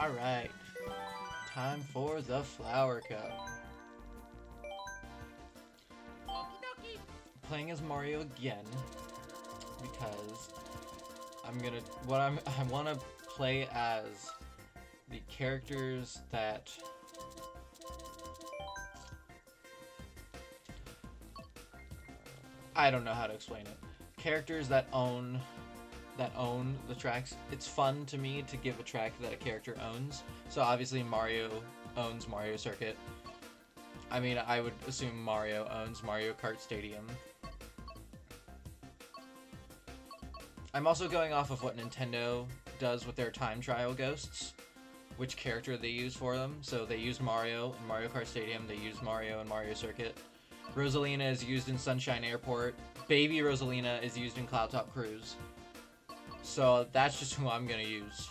Alright. Time for the Flower Cup. Playing as Mario again. Because I'm gonna what I'm I wanna play as the characters that I don't know how to explain it. Characters that own that own the tracks. It's fun to me to give a track that a character owns. So obviously Mario owns Mario Circuit. I mean, I would assume Mario owns Mario Kart Stadium. I'm also going off of what Nintendo does with their time trial ghosts, which character they use for them. So they use Mario in Mario Kart Stadium, they use Mario in Mario Circuit. Rosalina is used in Sunshine Airport. Baby Rosalina is used in Cloud Top Cruise. So that's just who I'm gonna use.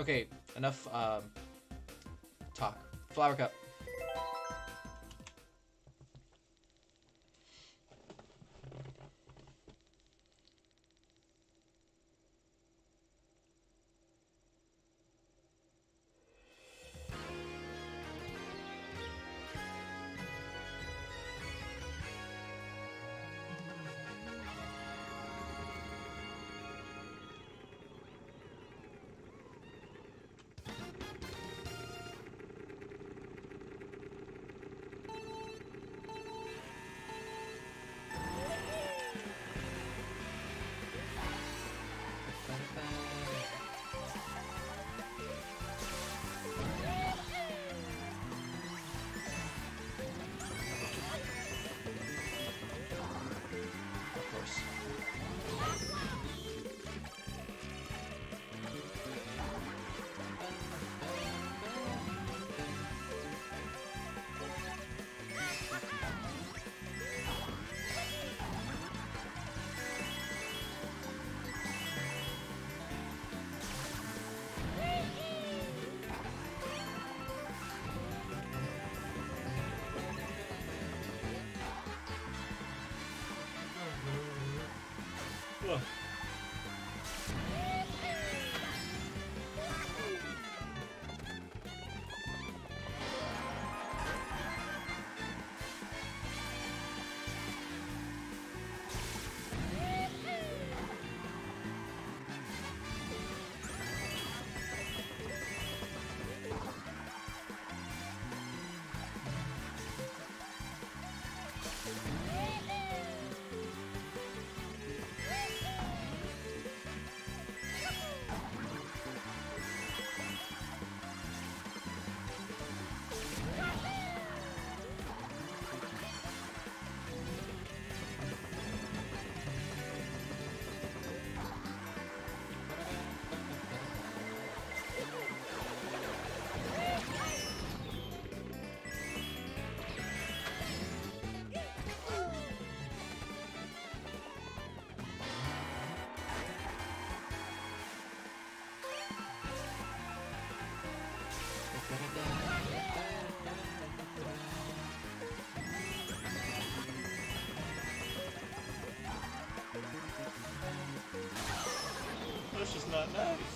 Okay, enough um, talk. Flower cup. That's just not nice.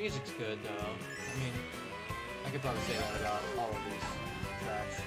Music's good though. I mean, I could probably say that about all of these tracks.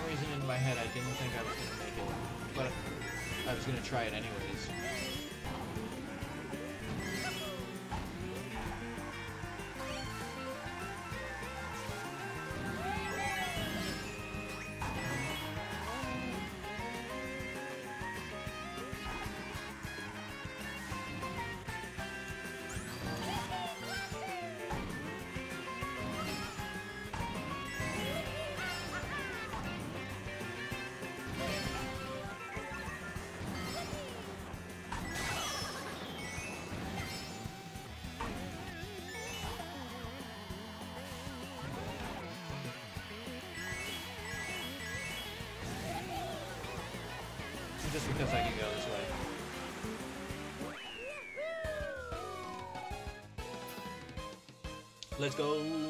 Some reason in my head I didn't think I was gonna make it, but I was gonna try it anyways. Just because I can go this way. Let's go!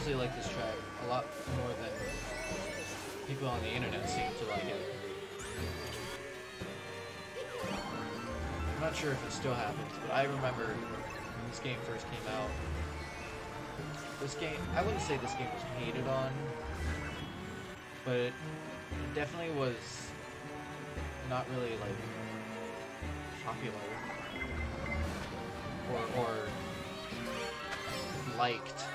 Actually like this track a lot more than people on the internet seem to like it. I'm not sure if it still happens, but I remember when this game first came out. This game, I wouldn't say this game was hated on, but it definitely was not really like popular or, or liked.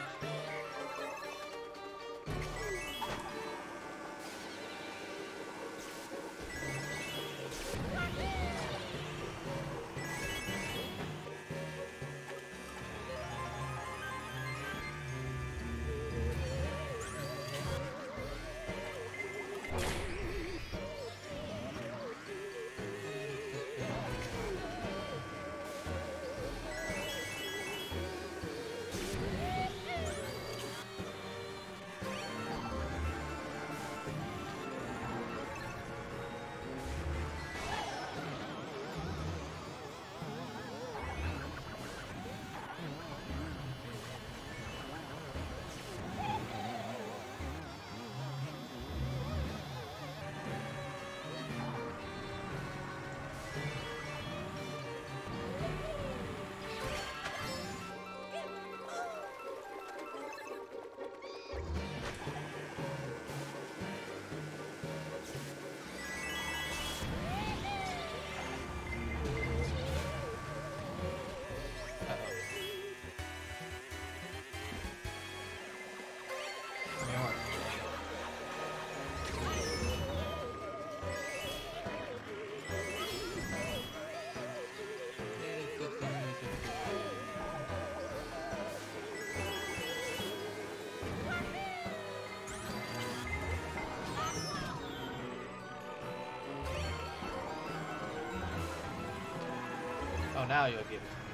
Oh, now you'll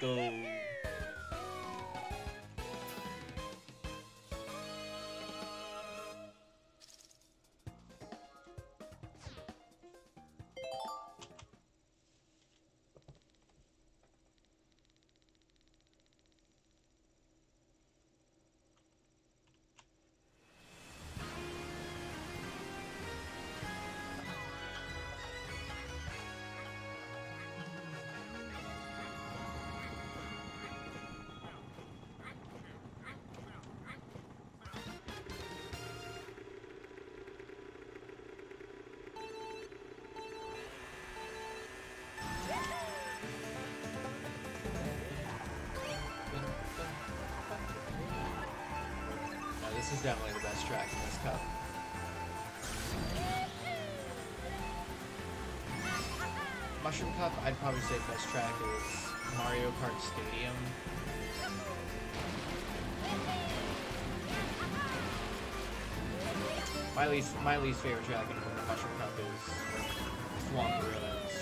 go. Definitely the best track in this cup. Mushroom Cup, I'd probably say best track is Mario Kart Stadium. My least, my least favorite track in the Mushroom Cup is Thwomp Ruins.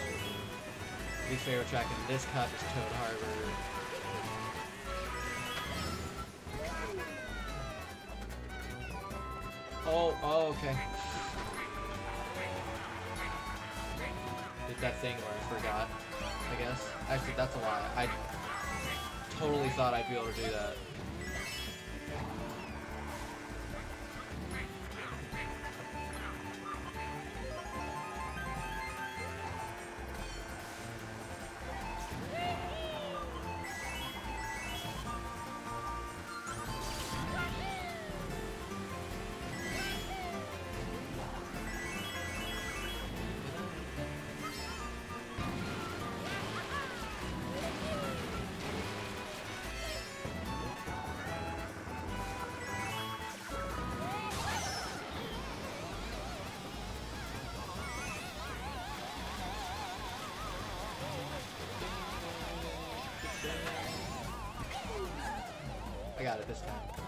Least favorite track in this cup is Toad Harbor. Oh, oh, okay. Did that thing where I forgot, I guess. Actually, that's a lie. I totally thought I'd be able to do that. Got it this time.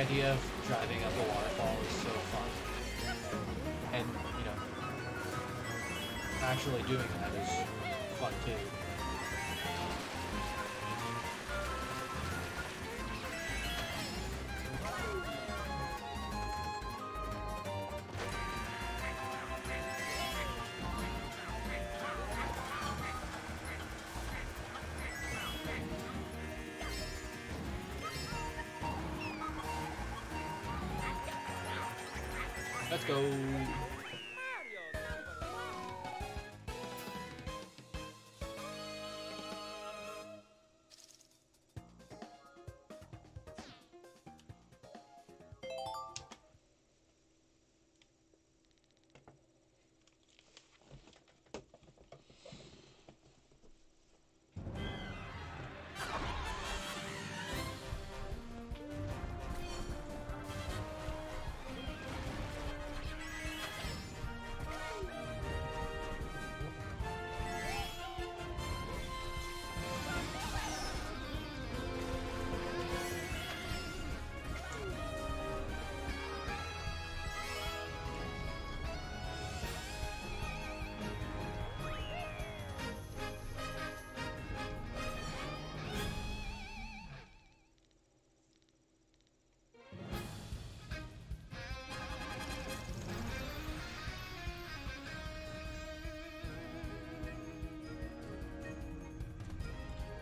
Idea of driving up a waterfall is so fun. And, you know, actually doing that is fun too. Let's go.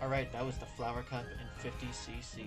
Alright, that was the Flower Cup in 50cc.